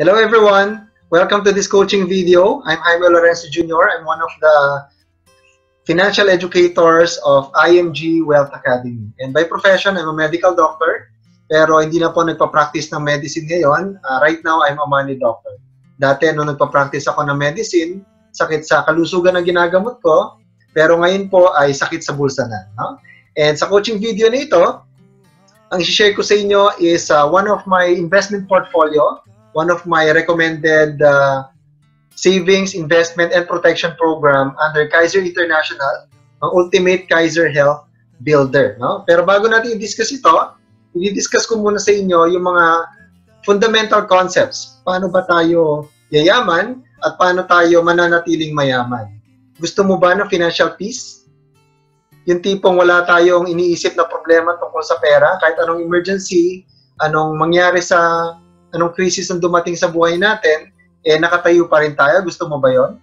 Hello everyone! Welcome to this coaching video. I'm Jaime Lorenzo Jr. I'm one of the financial educators of IMG Wealth Academy. And by profession, I'm a medical doctor. Pero hindi na po nagpa-practice ng medicine ngayon. Uh, right now, I'm a money doctor. Dati, nung nagpa-practice ako ng medicine, sakit sa kalusugan ang ginagamot ko. Pero ngayon po ay sakit sa bulsa na. No? And sa coaching video na ito, ang share ko sa inyo is uh, one of my investment portfolio, one of my recommended uh, savings, investment, and protection program under Kaiser International, ang Ultimate Kaiser Health Builder. No? Pero bago natin i-discuss ito, i-discuss ko muna sa inyo yung mga fundamental concepts. Paano ba tayo yayaman at paano tayo mananatiling mayaman? Gusto mo ba ng financial peace? Yung tipong wala tayong iniisip na problema tungkol sa pera, kahit anong emergency, anong mangyari sa, anong crisis ang dumating sa buhay natin, eh nakatayo pa rin tayo. Gusto mo ba yon?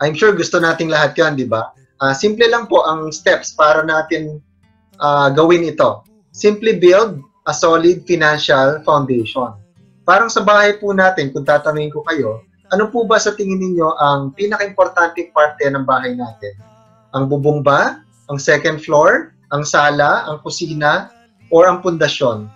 I'm sure gusto nating lahat yan, di ba? Uh, simple lang po ang steps para natin uh, gawin ito simply build a solid financial foundation. Parang sa bahay po natin, kung tatanungin ko kayo, ano po ba sa tingin ninyo ang pinaka-importanting parte ng bahay natin? Ang bubong ba? Ang second floor? Ang sala? Ang kusina? Or ang pundasyon?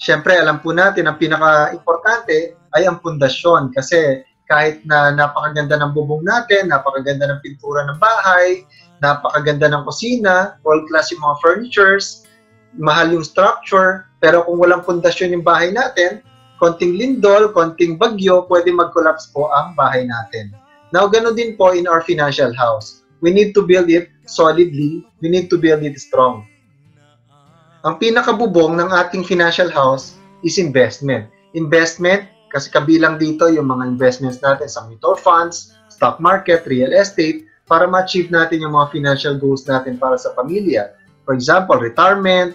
Siyempre, alam po natin, ang pinaka-importante ay ang pundasyon kasi kahit na napakaganda ng bubong natin, napakaganda ng pintura ng bahay, napakaganda ng kusina, world-class yung mga furnitures, mahal yung structure, pero kung walang pundasyon yung bahay natin, konting lindol, konting bagyo, pwede mag-collapse po ang bahay natin. Now, ganun din po in our financial house. We need to build it solidly. We need to build it strong. Ang pinakabubong ng ating financial house is investment. Investment, kasi kabilang dito yung mga investments natin sa mutual funds, stock market, real estate, para ma-achieve natin yung mga financial goals natin para sa pamilya. For example, retirement,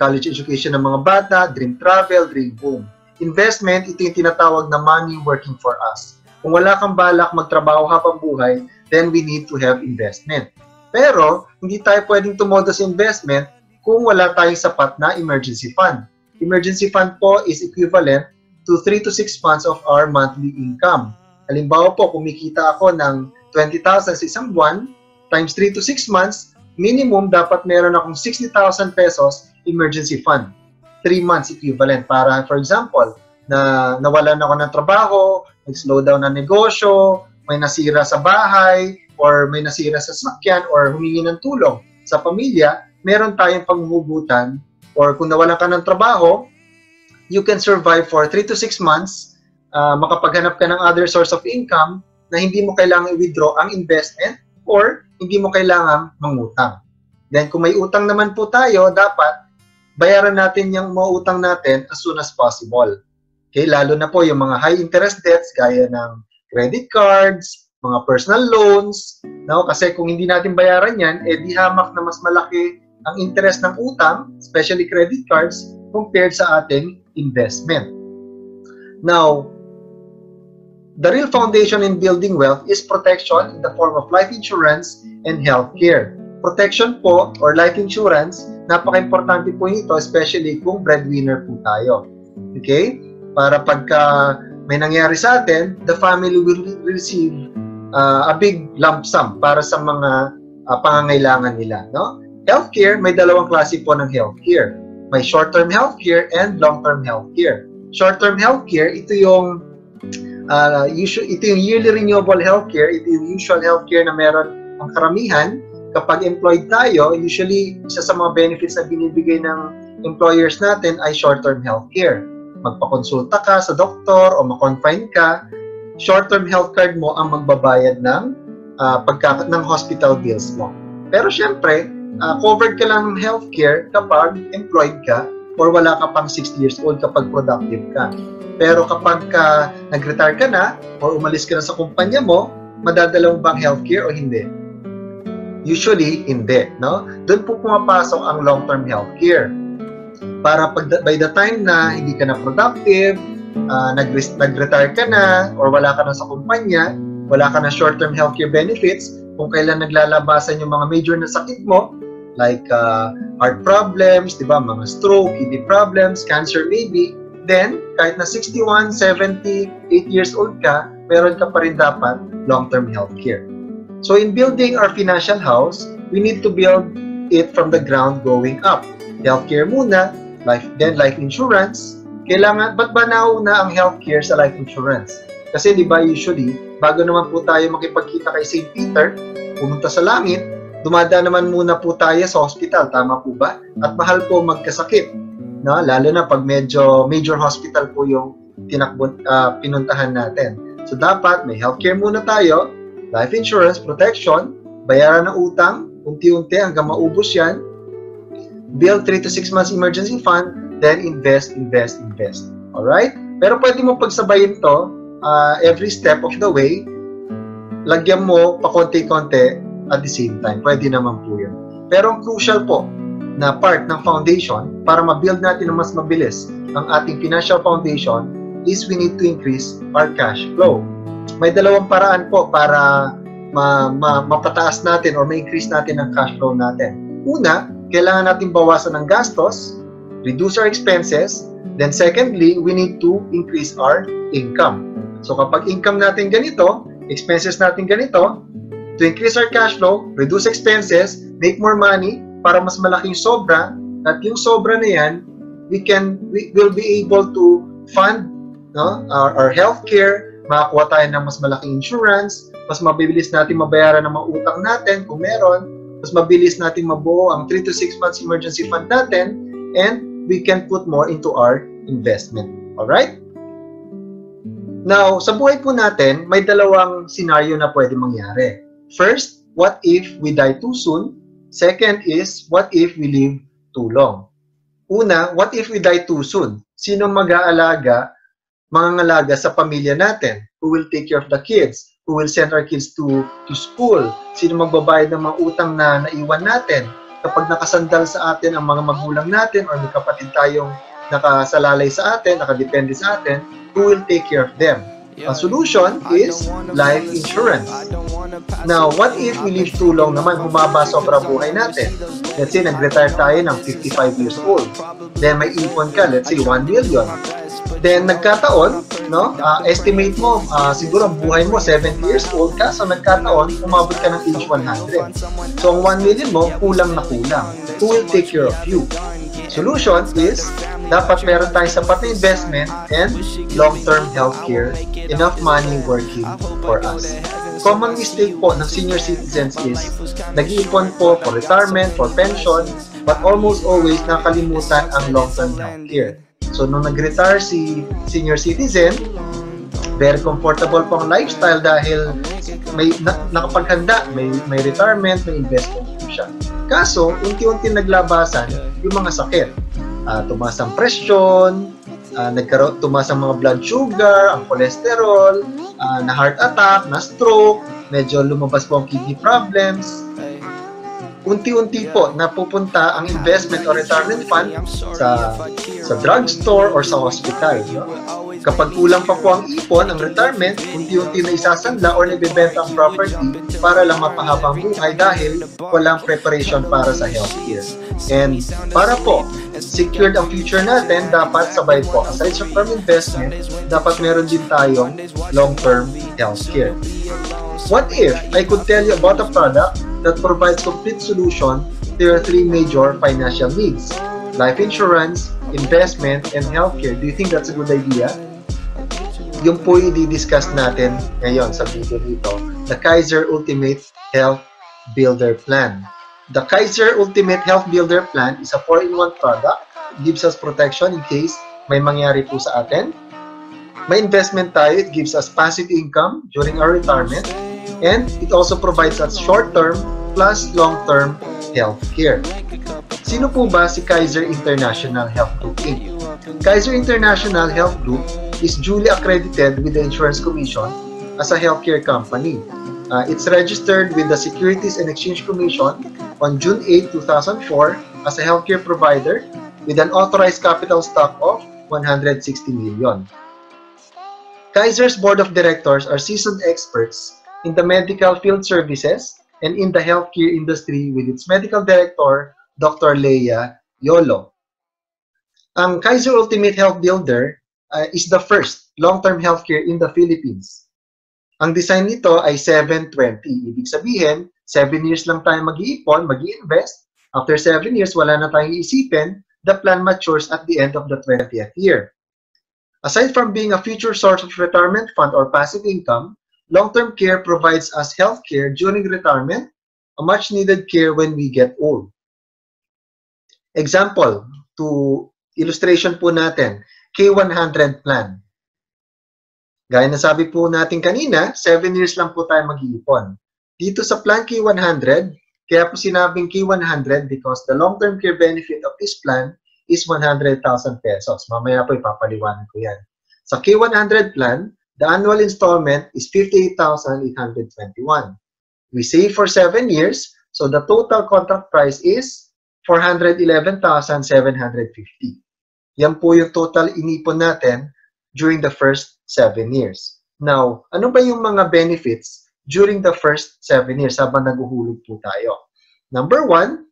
college education ng mga bata, dream travel, dream home. Investment, ito yung tinatawag na money working for us. Kung wala kang balak magtrabaho habang buhay, then we need to have investment. Pero, hindi tayo pwedeng tumodo sa investment kung wala tayong sapat na emergency fund. Emergency fund po is equivalent to 3 to 6 months of our monthly income. Halimbawa po, kumikita ako ng 20,000 sa isang buwan, times 3 to 6 months, minimum dapat meron akong 60,000 pesos emergency fund. Three months equivalent para, for example, na nawalan ako ng trabaho, nag-slow down ang negosyo, may nasira sa bahay, or may nasira sa sakyan, or humingi ng tulong sa pamilya, meron tayong panghuhugutan, or kung nawalan ka ng trabaho, you can survive for 3 to 6 months, uh, makapaghanap ka ng other source of income na hindi mo kailangan i-withdraw ang investment or hindi mo kailangan mangutang. Then kung may utang naman po tayo, dapat bayaran natin yung mga utang natin as soon as possible. Okay, lalo na po yung mga high interest debts gaya ng credit cards, mga personal loans, no? Kasi kung hindi natin bayaran 'yan, eh di hamak na mas malaki ang interest ng utang, especially credit cards compared sa ating investment. Now, the real foundation in building wealth is protection in the form of life insurance and health care. Protection po or life insurance napaka-importante po nito, especially kung breadwinner po tayo. Okay? Para pagka may nangyari sa atin, the family will receive uh, a big lump sum para sa mga uh, pangangailangan nila. No? Healthcare, may dalawang klase po ng healthcare. May short-term healthcare and long-term healthcare. Short-term healthcare, ito yung uh, usual, ito yung yearly renewable healthcare, ito yung usual healthcare na meron ang karamihan kapag employed tayo, usually isa sa mga benefits na binibigay ng employers natin ay short-term healthcare. Magpakonsulta ka sa doktor o ma-confine ka, short-term health card mo ang magbabayad ng uh, pagka ng hospital bills mo. Pero syempre, uh, covered ka lang ng healthcare kapag employed ka or wala ka pang 60 years old kapag productive ka. Pero kapag ka nag-retire ka na or umalis ka na sa kumpanya mo, madadala mo bang healthcare o hindi? Usually, hindi. No? Doon po pumapasok ang long-term healthcare. Para pag, by the time na hindi ka na productive, uh, nag, nag-retire ka na, or wala ka na sa kumpanya, wala ka na short-term healthcare benefits, kung kailan naglalabasan yung mga major na sakit mo, like uh, heart problems, di ba, mga stroke, kidney problems, cancer maybe, then kahit na 61, 70, 8 years old ka, meron ka pa rin dapat long-term healthcare. So in building our financial house, we need to build it from the ground going up. Healthcare muna, life, then life insurance. Kailangan, ba't ba nauna ang healthcare sa life insurance? Kasi di ba usually, bago naman po tayo makipagkita kay St. Peter, pumunta sa langit, dumadaan naman muna po tayo sa hospital, tama po ba? At mahal po magkasakit, no? lalo na pag medyo major hospital po yung tinakbo, uh, pinuntahan natin. So dapat may healthcare muna tayo, life insurance, protection, bayaran ng utang, unti-unti hanggang maubos yan, build 3 to 6 months emergency fund, then invest, invest, invest. Alright? Pero pwede mo pagsabayin to uh, every step of the way, lagyan mo pa konti-konti at the same time. Pwede naman po yun. Pero ang crucial po na part ng foundation para ma-build natin ng mas mabilis ang ating financial foundation is we need to increase our cash flow. May dalawang paraan po para ma, ma, mapataas natin or ma-increase natin ang cash flow natin. Una, kailangan natin bawasan ng gastos, reduce our expenses, then secondly, we need to increase our income. So kapag income natin ganito, expenses natin ganito, to increase our cash flow, reduce expenses, make more money para mas malaking sobra at yung sobra na yan, we can we will be able to fund no our, our healthcare, makakuha tayo ng mas malaking insurance, mas mabilis natin mabayaran ng mga utang natin kung meron, mas mabilis natin mabuo ang 3 to 6 months emergency fund natin and we can put more into our investment. All right? Now, sa buhay po natin, may dalawang scenario na pwede mangyari. First, what if we die too soon? Second is, what if we live too long? Una, what if we die too soon? Sino mag-aalaga, mangangalaga sa pamilya natin? Who will take care of the kids? Who will send our kids to, to school? Sino magbabayad ng mga utang na naiwan natin? Kapag nakasandal sa atin ang mga magulang natin or may kapatid tayong nakasalalay sa atin, nakadepende sa atin, who will take care of them? Ang solution is life insurance. Now, what if we live too long naman, humaba sobra buhay natin? Let's say, nag-retire tayo ng 55 years old. Then, may ipon ka, let's say, 1 million. Then, nagkataon, no? Uh, estimate mo, uh, siguro ang buhay mo, 70 years old ka, so nagkataon, umabot ka ng age 100. So, ang 1 million mo, kulang na kulang. Who will take care of you? Solution is, dapat meron tayong sapat na investment and long-term healthcare, enough money working for us. Common mistake po ng senior citizens is nag-iipon po for retirement, for pension, but almost always nakalimutan ang long-term healthcare. So, nung nag-retire si senior citizen, very comfortable po ang lifestyle dahil may na, nakapaghanda, may, may retirement, may investment siya. Kaso, unti-unti naglabasan yung mga sakit uh, tumaas ang presyon, uh, nagkaroon tumaas ang mga blood sugar, ang cholesterol, uh, na heart attack, na stroke, medyo lumabas po ang kidney problems. Unti-unti po napupunta ang investment or retirement fund sa sa drugstore or sa hospital. No? Kapag kulang pa po ang ipon, ang retirement, unti-unti na isasanla or nabibenta ang property para lang mapahabang buhay dahil walang preparation para sa healthcare. And para po, secured ang future natin, dapat sabay po, aside from investment, dapat meron din tayong long-term healthcare. What if I could tell you about a product that provides complete solution to your three major financial needs? Life insurance, investment, and healthcare. Do you think that's a good idea? Yung po yung i-discuss natin ngayon sa video dito, the Kaiser Ultimate Health Builder Plan. The Kaiser Ultimate Health Builder Plan is a 4-in-1 product. Gives us protection in case may mangyari po sa atin. May investment tayo. It gives us passive income during our retirement. And it also provides us short-term plus long-term health care. Sino po ba si Kaiser International Health Group Inc.? Kaiser International Health Group is duly accredited with the Insurance Commission as a healthcare company. Uh, it's registered with the Securities and Exchange Commission on June 8, 2004 as a healthcare provider with an authorized capital stock of 160 million. Kaiser's board of directors are seasoned experts in the medical field services and in the healthcare industry with its medical director, Dr. Leia Yolo. ang Kaiser Ultimate Health Builder uh, is the first long-term healthcare in the Philippines. Ang design nito ay 720. Ibig sabihin, 7 years lang tayo mag-iipon, mag invest After 7 years, wala na tayong isipin. The plan matures at the end of the 20th year. Aside from being a future source of retirement fund or passive income, long-term care provides us health care during retirement, a much-needed care when we get old. Example, to illustration po natin, K100 plan. Gaya na sabi po natin kanina, 7 years lang po tayo mag-iipon. Dito sa plan K100, kaya po sinabing K100 because the long-term care benefit of this plan is 100,000 pesos. Mamaya po ipapaliwanag ko yan. Sa K100 plan, the annual installment is 58,821. We save for 7 years, so the total contract price is 411,750. Yan po yung total inipon natin during the first 7 years. Now, ano ba yung mga benefits during the first 7 years habang naguhulog po tayo? Number one,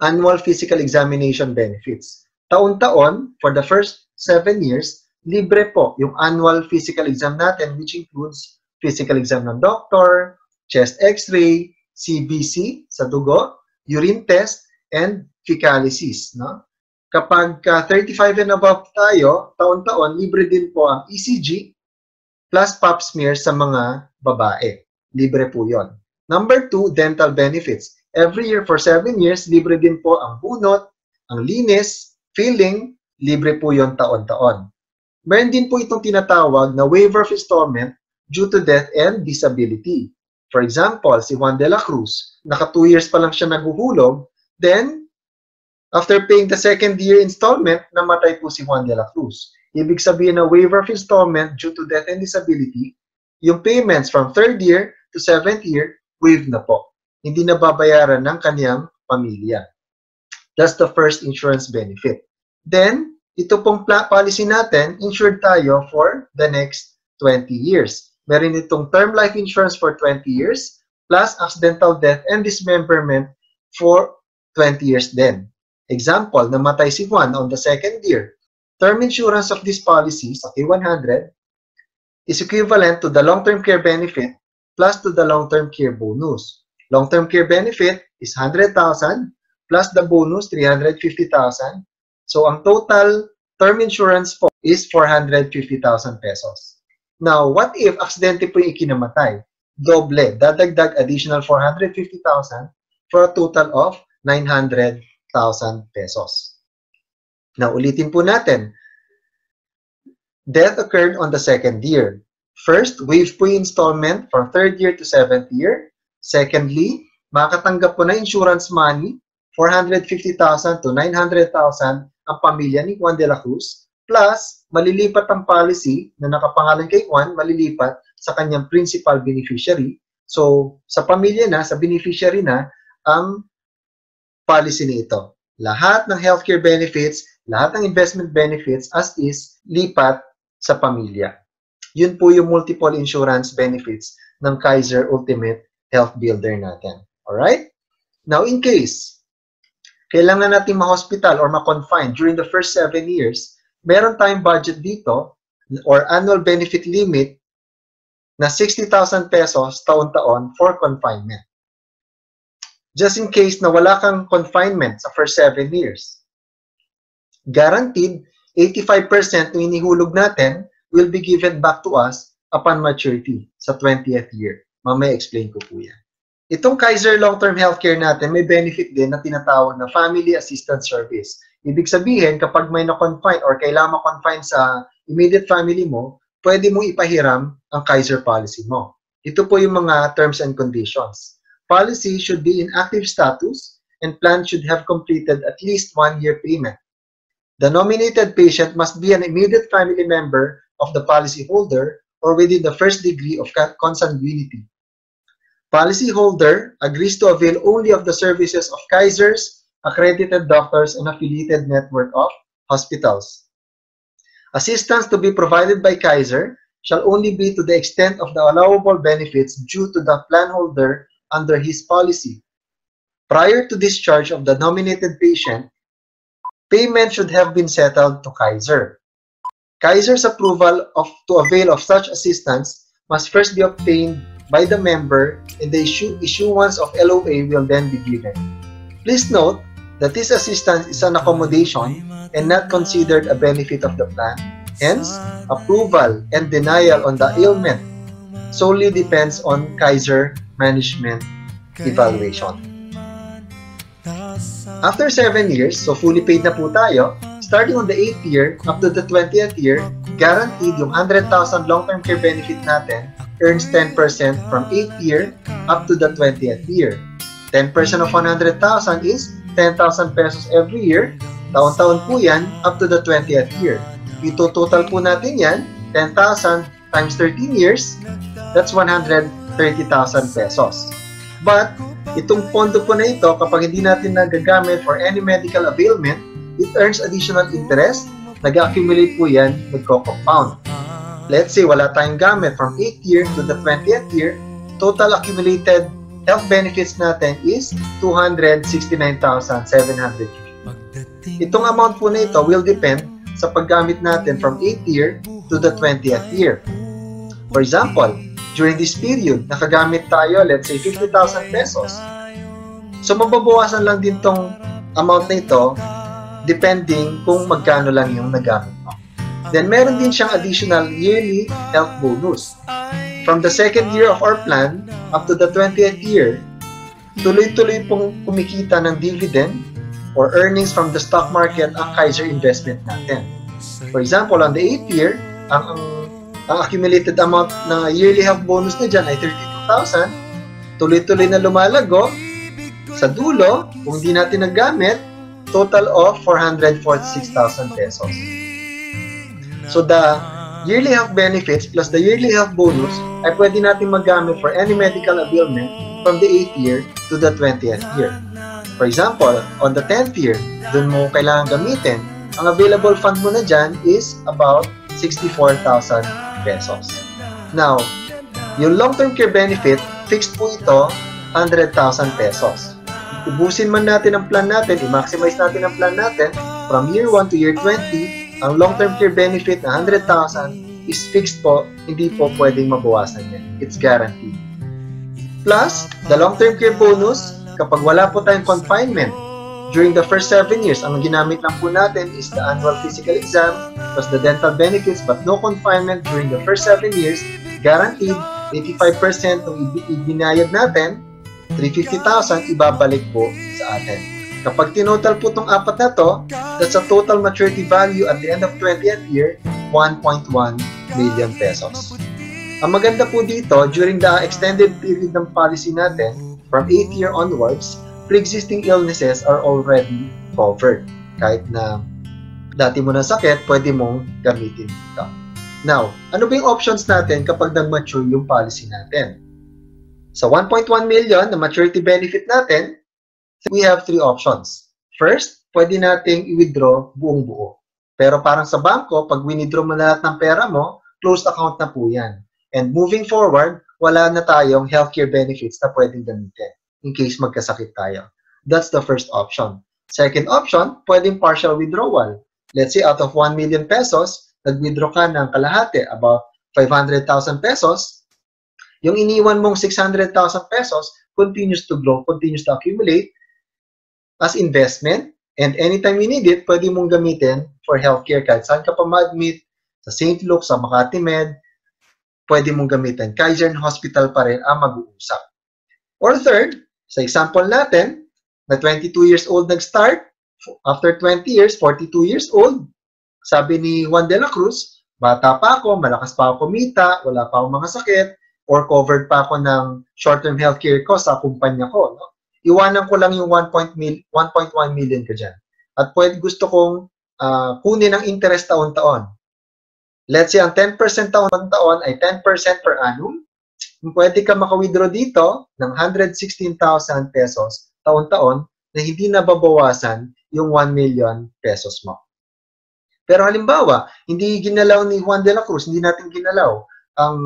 annual physical examination benefits. Taon-taon, for the first 7 years, libre po yung annual physical exam natin which includes physical exam ng doctor, chest x-ray, CBC sa dugo, urine test, and fecalysis. No? Kapag uh, 35 and above tayo, taon-taon, libre din po ang ECG plus pap smear sa mga babae. Libre po yon. Number two, dental benefits. Every year for 7 years, libre din po ang bunot, ang linis, filling, libre po yon taon-taon. Meron din po itong tinatawag na waiver of installment due to death and disability. For example, si Juan de la Cruz, naka 2 years pa lang siya naguhulog, then, after paying the second year installment, namatay po si Juan de la Cruz. Ibig sabihin na waiver of installment due to death and disability, yung payments from third year to seventh year, waive na po. Hindi na babayaran ng kanyang pamilya. That's the first insurance benefit. Then, ito pong policy natin, insured tayo for the next 20 years. Meron itong term life insurance for 20 years, plus accidental death and dismemberment for 20 years din. Example, namatay si Juan on the second year. Term insurance of this policy sa K100 is equivalent to the long-term care benefit plus to the long-term care bonus. Long-term care benefit is 100,000 plus the bonus 350,000. So ang total term insurance po is 450,000 pesos. Now, what if aksidente po yung ikinamatay? Doble, dadagdag additional 450,000 for a total of 900,000 pesos. Now, ulitin po natin. Death occurred on the second year. First, waive po yung installment from third year to seventh year. Secondly, makatanggap po na insurance money, 450,000 to 900,000 ang pamilya ni Juan de la Cruz. Plus, malilipat ang policy na nakapangalan kay Juan, malilipat sa kanyang principal beneficiary. So, sa pamilya na, sa beneficiary na, ang policy nito. Lahat ng healthcare benefits, lahat ng investment benefits as is, lipat sa pamilya. Yun po yung multiple insurance benefits ng Kaiser Ultimate Health Builder natin. Alright? Now, in case, kailangan natin ma-hospital or ma-confine during the first seven years, meron tayong budget dito or annual benefit limit na 60,000 pesos taon-taon for confinement. Just in case na wala kang confinement sa first seven years, guaranteed 85% ng inihulog natin will be given back to us upon maturity sa 20th year. Mamaya explain ko po yan. Itong Kaiser Long-Term Healthcare natin, may benefit din na tinatawag na Family Assistance Service. Ibig sabihin, kapag may na-confine or kailangan ma-confine sa immediate family mo, pwede mo ipahiram ang Kaiser policy mo. Ito po yung mga terms and conditions. Policy should be in active status and plan should have completed at least one year payment. The nominated patient must be an immediate family member of the policyholder or within the first degree of consanguinity. Policyholder agrees to avail only of the services of Kaiser's accredited doctors and affiliated network of hospitals. Assistance to be provided by Kaiser shall only be to the extent of the allowable benefits due to the plan holder under his policy. Prior to discharge of the nominated patient, payment should have been settled to Kaiser. Kaiser's approval of to avail of such assistance must first be obtained by the member and the issue, issuance of LOA will then be given. Please note that this assistance is an accommodation and not considered a benefit of the plan. Hence, approval and denial on the ailment solely depends on Kaiser management evaluation. After 7 years, so fully paid na po tayo, starting on the 8th year up to the 20th year, guaranteed yung 100,000 long-term care benefit natin earns 10% from 8th year up to the 20th year. 10% of 100,000 is 10,000 pesos every year. Taon-taon po yan up to the 20th year. Ito total po natin yan, 10,000 times 13 years, that's 130,000 pesos. But, itong pondo po na ito, kapag hindi natin nagagamit for any medical availment, it earns additional interest, nag-accumulate po yan, nagko-compound. Let's say wala tayong gamit from 8th year to the 20th year, total accumulated health benefits natin is 269,700. Itong amount po na ito will depend sa paggamit natin from 8th year to the 20th year. For example, during this period, nakagamit tayo, let's say, 50,000 pesos. So, mababawasan lang din tong amount na ito depending kung magkano lang yung nagamit mo. Then, meron din siyang additional yearly health bonus. From the second year of our plan up to the 20th year, tuloy-tuloy pong kumikita ng dividend or earnings from the stock market ang Kaiser investment natin. For example, on the 8th year, ang, ang, ang accumulated amount na yearly health bonus na dyan ay 32,000. Tuloy-tuloy na lumalago. Sa dulo, kung hindi natin nagamit, total of 446,000 pesos. So the yearly health benefits plus the yearly health bonus ay pwede natin magamit for any medical availment from the 8th year to the 20th year. For example, on the 10th year, dun mo kailangan gamitin, ang available fund mo na dyan is about 64,000 pesos. Now, yung long-term care benefit, fixed po ito, 100,000 pesos. Ubusin man natin ang plan natin, i-maximize natin ang plan natin, from year 1 to year 20, ang long-term care benefit na 100,000 is fixed po, hindi po pwedeng mabawasan yan. It's guaranteed. Plus, the long-term care bonus, kapag wala po tayong confinement, during the first 7 years, ang ginamit lang po natin is the annual physical exam plus the dental benefits but no confinement during the first 7 years, guaranteed 85% ng ibinayad natin, 350,000 ibabalik po sa atin. Kapag tinotal po itong apat na to, that's a total maturity value at the end of 20th year, 1.1 million pesos. Ang maganda po dito, during the extended period ng policy natin, from 8th year onwards, pre-existing illnesses are already covered. Kahit na dati mo na sakit, pwede mong gamitin ito. Now, ano ba yung options natin kapag nag-mature yung policy natin? Sa 1.1 million na maturity benefit natin, we have three options. First, pwede nating i-withdraw buong buo. Pero parang sa banko, pag winidraw mo na lahat ng pera mo, closed account na po yan. And moving forward, wala na tayong healthcare benefits na pwedeng gamitin in case magkasakit tayo. That's the first option. Second option, pwedeng partial withdrawal. Let's say out of 1 million pesos, nag-withdraw ka ng kalahati, about 500,000 pesos, yung iniwan mong 600,000 pesos continues to grow, continues to accumulate as investment, and anytime you need it, pwede mong gamitin for healthcare kahit saan ka pa ma-admit, sa St. Luke, sa Makati Med, pwede mong gamitin. Kaiser Hospital pa rin ang mag-uusap. Or third, sa example natin, na 22 years old nag-start, after 20 years, 42 years old, sabi ni Juan de la Cruz, bata pa ako, malakas pa ako kumita, wala pa akong mga sakit, or covered pa ako ng short-term healthcare ko sa kumpanya ko. No? Iwanan ko lang yung 1.1 million ko dyan. At pwede gusto kong uh, kunin ang interest taon-taon. Let's say ang 10% taon-taon ay 10% per annum. Pwede ka maka-withdraw dito ng 116,000 pesos taon-taon na hindi nababawasan yung 1 million pesos mo. Pero halimbawa, hindi ginalaw ni Juan de la Cruz, hindi natin ginalaw ang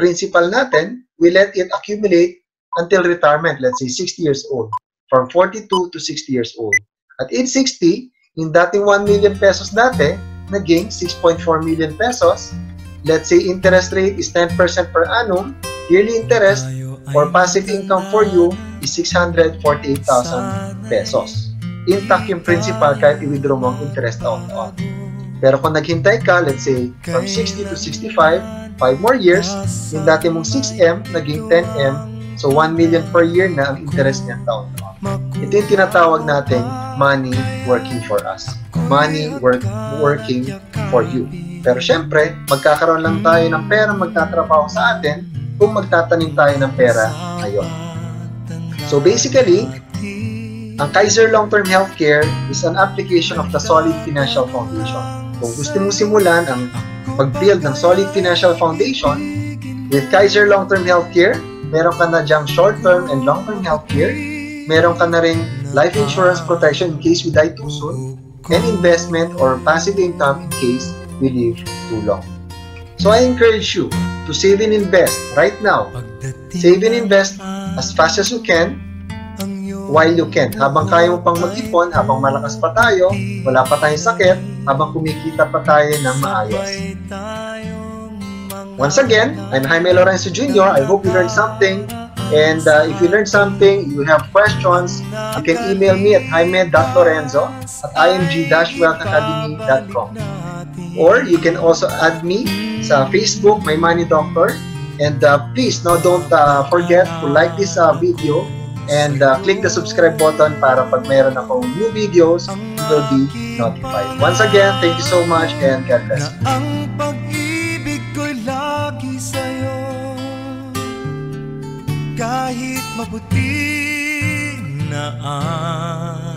principal natin, we let it accumulate until retirement, let's say 60 years old, from 42 to 60 years old. At age 60, Yung dating 1 million pesos dati, naging 6.4 million pesos. Let's say interest rate is 10% per annum, yearly interest or passive income for you is 648,000 pesos. Intact yung principal kahit i-withdraw mo ang interest taon-taon. Pero kung naghintay ka, let's say, from 60 to 65, 5 more years, yung dati mong 6M, naging 10M, so 1 million per year na ang interest niya taon-taon. Ito yung tinatawag natin money working for us. Money work, working for you. Pero syempre, magkakaroon lang tayo ng pera magtatrabaho sa atin kung magtatanim tayo ng pera ngayon. So basically, ang Kaiser Long-Term Healthcare is an application of the Solid Financial Foundation. Kung gusto mo simulan ang mag-build ng Solid Financial Foundation, with Kaiser Long-Term Healthcare, meron ka na diyang short-term and long-term healthcare, meron ka na rin life insurance protection in case we die too soon, and investment or passive income in case we live too long. So I encourage you to save and invest right now. Save and invest as fast as you can while you can. Habang kaya mo pang mag-ipon, habang malakas pa tayo, wala pa tayong sakit, habang kumikita pa tayo ng maayos. Once again, I'm Jaime Lorenzo Jr. I hope you learned something. And uh, if you learned something, you have questions, you can email me at jaime.lorenzo at img-wealthacademy.com. Or you can also add me sa Facebook, My Money Doctor. And uh, please, no, don't uh, forget to like this uh, video and uh, click the subscribe button para pag mayroon akong new videos, you will be notified. Once again, thank you so much and God bless you. Ang pag-ibig ko'y lagi sa'yo Kahit mabuti na ang